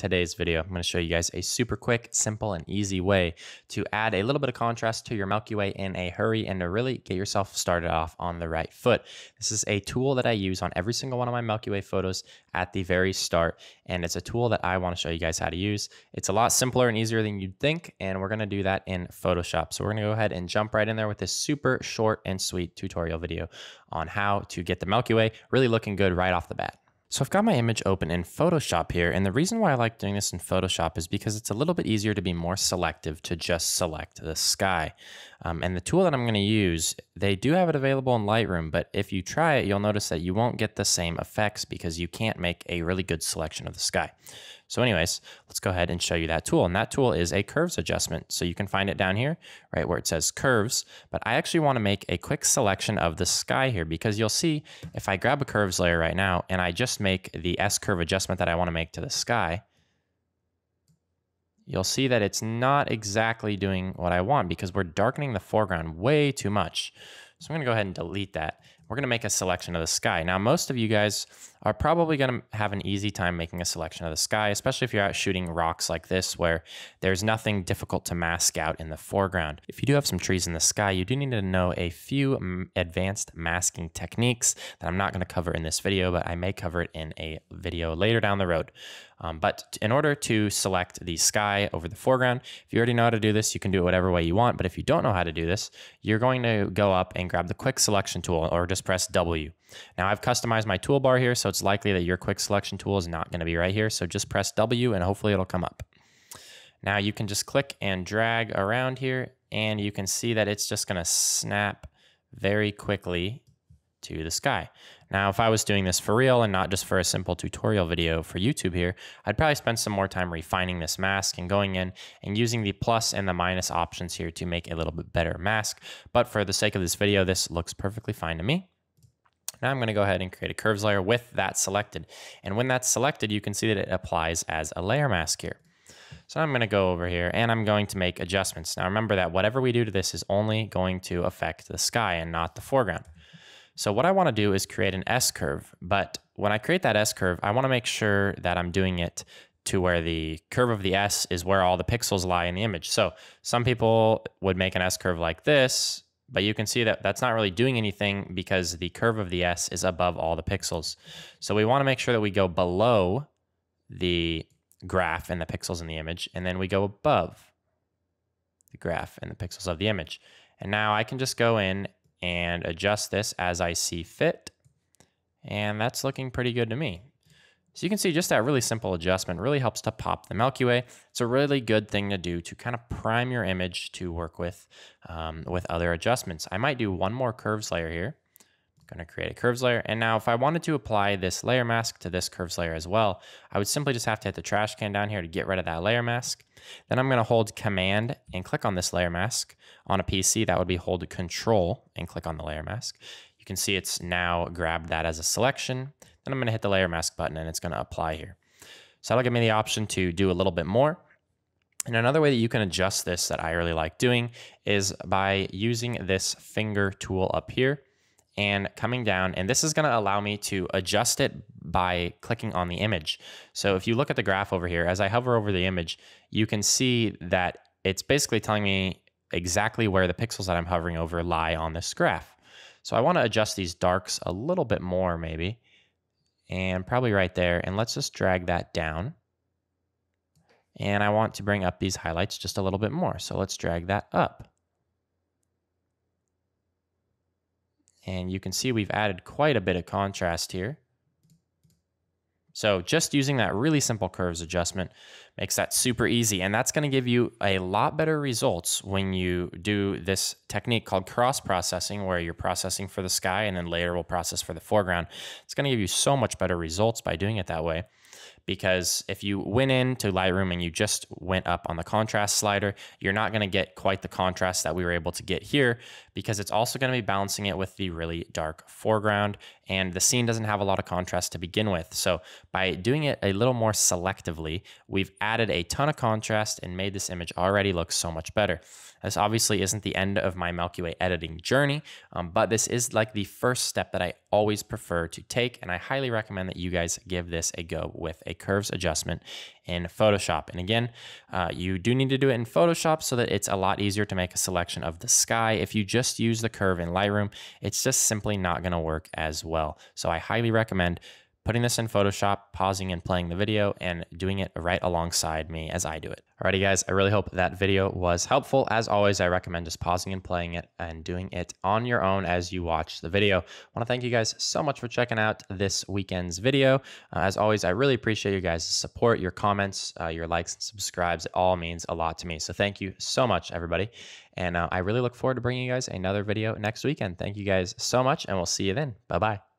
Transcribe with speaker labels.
Speaker 1: today's video, I'm going to show you guys a super quick, simple, and easy way to add a little bit of contrast to your Milky Way in a hurry and to really get yourself started off on the right foot. This is a tool that I use on every single one of my Milky Way photos at the very start, and it's a tool that I want to show you guys how to use. It's a lot simpler and easier than you'd think, and we're going to do that in Photoshop. So we're going to go ahead and jump right in there with this super short and sweet tutorial video on how to get the Milky Way really looking good right off the bat. So I've got my image open in Photoshop here, and the reason why I like doing this in Photoshop is because it's a little bit easier to be more selective to just select the sky. Um, and the tool that I'm going to use, they do have it available in Lightroom, but if you try it, you'll notice that you won't get the same effects because you can't make a really good selection of the sky. So anyways, let's go ahead and show you that tool. And that tool is a curves adjustment. So you can find it down here, right where it says curves. But I actually want to make a quick selection of the sky here because you'll see if I grab a curves layer right now and I just make the S curve adjustment that I want to make to the sky, you'll see that it's not exactly doing what I want because we're darkening the foreground way too much. So I'm going to go ahead and delete that. We're going to make a selection of the sky. Now, most of you guys are probably going to have an easy time making a selection of the sky, especially if you're out shooting rocks like this where there's nothing difficult to mask out in the foreground. If you do have some trees in the sky, you do need to know a few advanced masking techniques that I'm not going to cover in this video, but I may cover it in a video later down the road. Um, but in order to select the sky over the foreground, if you already know how to do this, you can do it whatever way you want. But if you don't know how to do this, you're going to go up and grab the quick selection tool or just press W. Now I've customized my toolbar here, so it's likely that your quick selection tool is not going to be right here. So just press W and hopefully it'll come up. Now you can just click and drag around here and you can see that it's just going to snap very quickly to the sky. Now, if I was doing this for real and not just for a simple tutorial video for YouTube here, I'd probably spend some more time refining this mask and going in and using the plus and the minus options here to make a little bit better mask. But for the sake of this video, this looks perfectly fine to me. Now I'm going to go ahead and create a curves layer with that selected. And when that's selected, you can see that it applies as a layer mask here. So I'm going to go over here and I'm going to make adjustments. Now remember that whatever we do to this is only going to affect the sky and not the foreground. So what I want to do is create an S curve, but when I create that S curve, I want to make sure that I'm doing it to where the curve of the S is where all the pixels lie in the image. So some people would make an S curve like this, but you can see that that's not really doing anything because the curve of the S is above all the pixels. So we want to make sure that we go below the graph and the pixels in the image, and then we go above the graph and the pixels of the image. And now I can just go in and adjust this as I see fit. And that's looking pretty good to me. So you can see just that really simple adjustment really helps to pop the Milky Way. It's a really good thing to do to kind of prime your image to work with um, with other adjustments. I might do one more curves layer here. Going to create a curves layer. And now if I wanted to apply this layer mask to this curves layer as well, I would simply just have to hit the trash can down here to get rid of that layer mask. Then I'm going to hold command and click on this layer mask. On a PC, that would be hold control and click on the layer mask. You can see it's now grabbed that as a selection. Then I'm going to hit the layer mask button and it's going to apply here. So that'll give me the option to do a little bit more. And another way that you can adjust this that I really like doing is by using this finger tool up here and coming down. And this is going to allow me to adjust it by clicking on the image. So if you look at the graph over here, as I hover over the image, you can see that it's basically telling me exactly where the pixels that I'm hovering over lie on this graph. So I want to adjust these darks a little bit more maybe and probably right there. And let's just drag that down. And I want to bring up these highlights just a little bit more. So let's drag that up. And you can see we've added quite a bit of contrast here. So just using that really simple curves adjustment makes that super easy. And that's going to give you a lot better results when you do this technique called cross processing, where you're processing for the sky and then later we'll process for the foreground. It's going to give you so much better results by doing it that way because if you went into Lightroom and you just went up on the contrast slider, you're not going to get quite the contrast that we were able to get here because it's also going to be balancing it with the really dark foreground and the scene doesn't have a lot of contrast to begin with. So by doing it a little more selectively, we've added a ton of contrast and made this image already look so much better. This obviously isn't the end of my Milky Way editing journey, um, but this is like the first step that I always prefer to take, and I highly recommend that you guys give this a go with a curves adjustment in Photoshop. And again, uh, you do need to do it in Photoshop so that it's a lot easier to make a selection of the sky. If you just use the curve in Lightroom, it's just simply not going to work as well. So I highly recommend putting this in Photoshop, pausing and playing the video, and doing it right alongside me as I do it. Alrighty, guys, I really hope that video was helpful. As always, I recommend just pausing and playing it and doing it on your own as you watch the video. I want to thank you guys so much for checking out this weekend's video. Uh, as always, I really appreciate you guys' support, your comments, uh, your likes and subscribes. It all means a lot to me. So thank you so much, everybody. And uh, I really look forward to bringing you guys another video next weekend. Thank you guys so much, and we'll see you then. Bye bye.